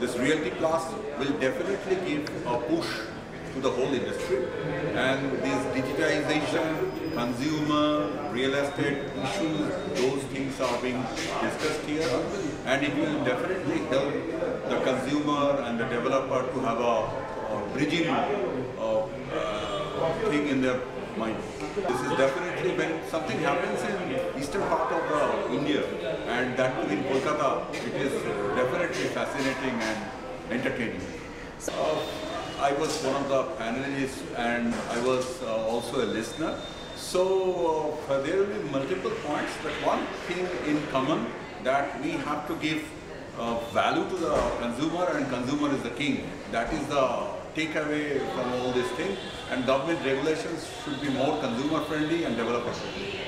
this Realty Plus will definitely give a push to the whole industry and this digitization, consumer, real estate issues, those things are being discussed here and it will definitely help the consumer and the developer to have a, a bridging uh, uh, thing in their mind. This is definitely when something happens in eastern part of the India and that in Kolkata, it is definitely fascinating and entertaining. Uh, I was one of the panelists and I was uh, also a listener. So uh, there will be multiple points, but one thing in common that we have to give uh, value to the consumer and consumer is the king. That is the takeaway from all this thing and government regulations should be more consumer friendly and developer friendly.